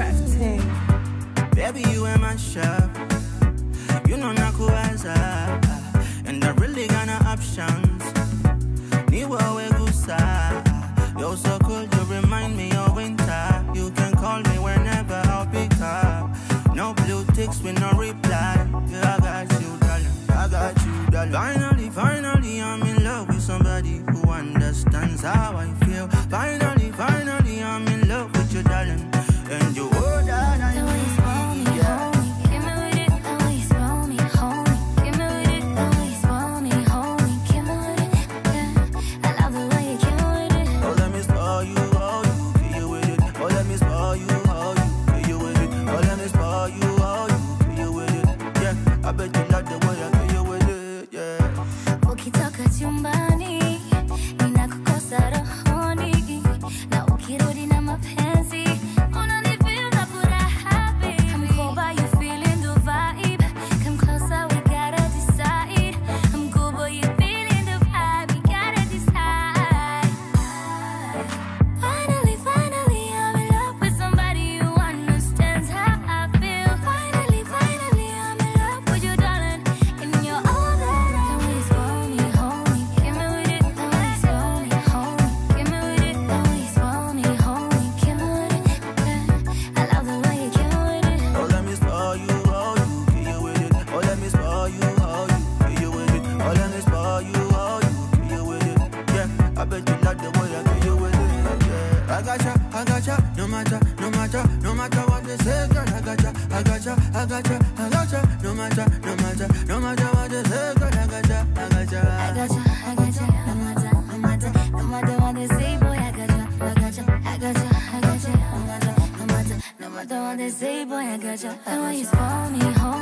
crafting. Baby, you ain't my shop. You know nakuwaza And I really got no options. Niwa gusa You're so cool, you remind me of winter. You can call me whenever I'll pick up No blue ticks with no reply. Yeah, I got you, darling. I got you, darling. Finally, finally, I'm in love with somebody Who understands how I feel. Finally, finally, no matter, no matter, no matter what they say, girl, I gotcha, I gotcha, I gotcha, I gotcha, no matter, no matter, no matter what they say, girl, I gotcha, I gotcha. I gotcha, I gotcha, no matter, no matter, no matter what they say, boy, I gotcha, I I gotcha, I gotcha, no way you spoil me, hold